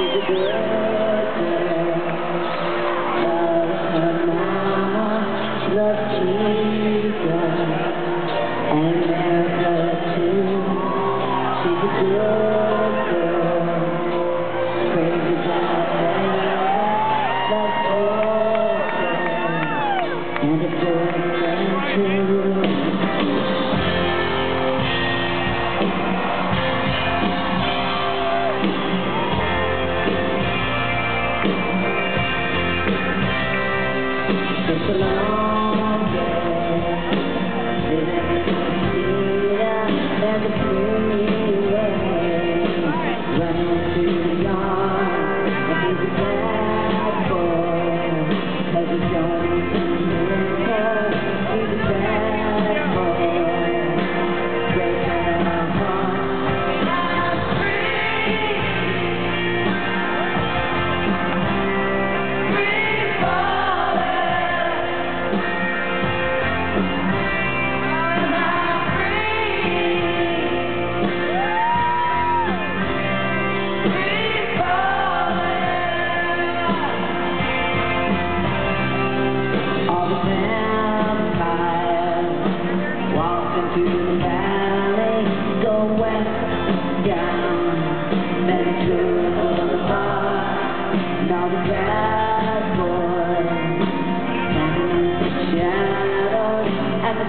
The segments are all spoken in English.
She's a girl. It's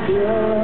boys